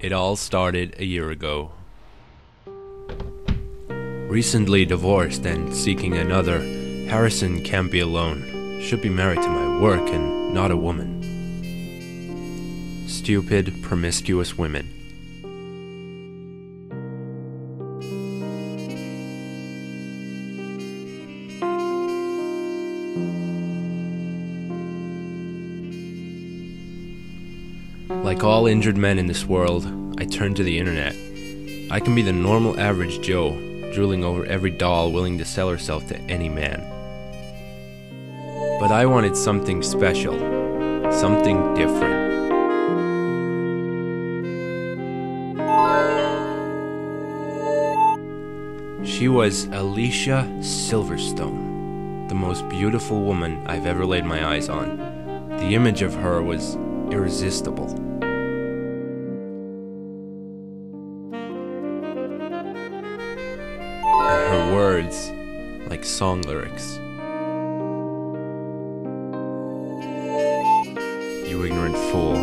It all started a year ago. Recently divorced and seeking another, Harrison can't be alone. Should be married to my work and not a woman. Stupid, promiscuous women. Like all injured men in this world, I turn to the internet. I can be the normal average Joe, drooling over every doll willing to sell herself to any man. But I wanted something special, something different. She was Alicia Silverstone, the most beautiful woman I've ever laid my eyes on. The image of her was irresistible. Words, like song lyrics. You ignorant fool.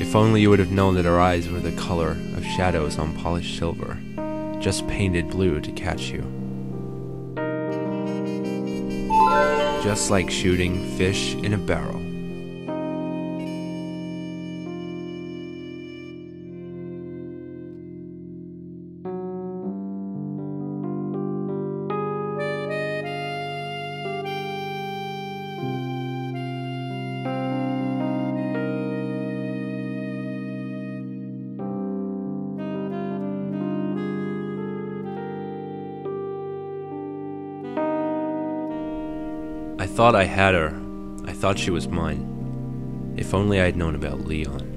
If only you would have known that her eyes were the color of shadows on polished silver, just painted blue to catch you. Just like shooting fish in a barrel. I thought I had her. I thought she was mine. If only I had known about Leon.